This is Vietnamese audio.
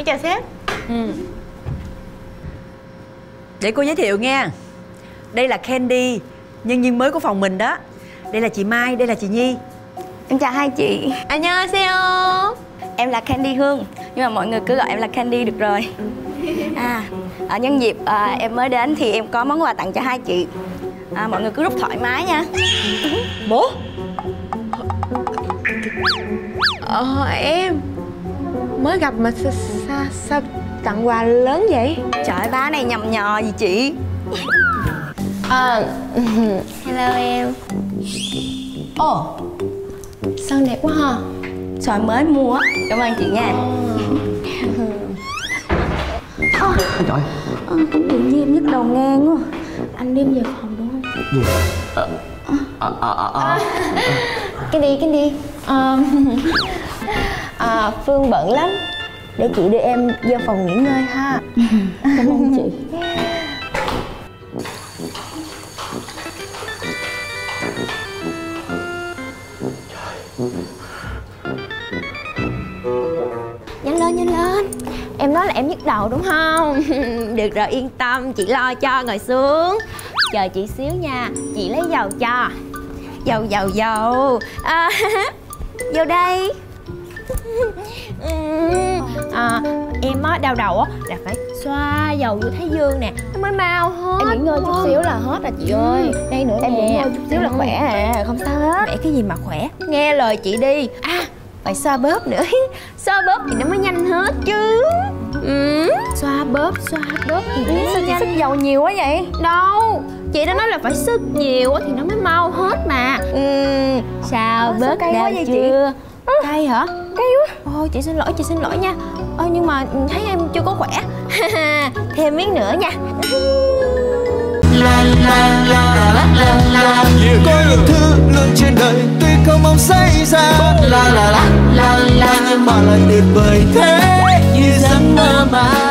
Mấy chào sếp. Ừ. Để cô giới thiệu nha. Đây là Candy Nhân viên mới của phòng mình đó. Đây là chị Mai, đây là chị Nhi. Em chào hai chị. Annyeonghaseyo. Em là Candy Hương Nhưng mà mọi người cứ gọi em là Candy được rồi. À, à nhân dịp à, em mới đến thì em có món quà tặng cho hai chị. À, Mọi người cứ rút thoải mái nha. Bố. Ờ em Mới gặp mà sao, sao, tặng quà lớn vậy? Trời ba này nhầm nhò gì chị? À Hello em. Ồ oh, Sao đẹp quá ha. Sỏi mới mua. Cảm ơn chị nha. À, Trời à, Cũng tự nhiên nhức đầu ngang quá. Anh đem về phòng đúng không? Gì? À, à, à, à, à. Cái đi, cái đi. À, à, Phương bận lắm Để chị đưa em vô phòng nghỉ ngơi ha. Cảm ơn chị. Nhanh lên, nhanh lên. Em nói là em nhức đầu đúng không? Được rồi yên tâm, chị lo cho, ngồi xuống. Chờ chị xíu nha, chị lấy dầu cho. Dầu, dầu, dầu. À, Vô đây à, Em á, đau đầu á là phải xoa dầu vô thái dương nè Nó mới mau hết Em nghỉ ngơi chút xíu là hết rồi chị ơi. Đây nữa Em nè. nghỉ ngơi chút xíu là Ừ. khỏe à Không sao hết. Khỏe cái gì mà khỏe? Nghe lời chị đi. À phải xoa bóp nữa. Xoa bóp thì nó mới nhanh hết chứ. Ừ. Xoa bóp, xoa bóp thì nó Sao mới chị nhanh. sức dầu nhiều quá vậy? Đâu Chị đã nói là phải sức nhiều á thì nó mới mau hết mà. Ừ. Sao bớt đau vậy chị? Cay hả? Cay quá. Ôi chị xin lỗi chị xin lỗi nha. Ơ nhưng mà thấy em chưa có khỏe. Thêm miếng nữa nha. Có nhiều thứ luôn trên đời tuy không mong xảy ra. La la la la la. Nhưng mà lại tuyệt vời thế như giấc mơ mà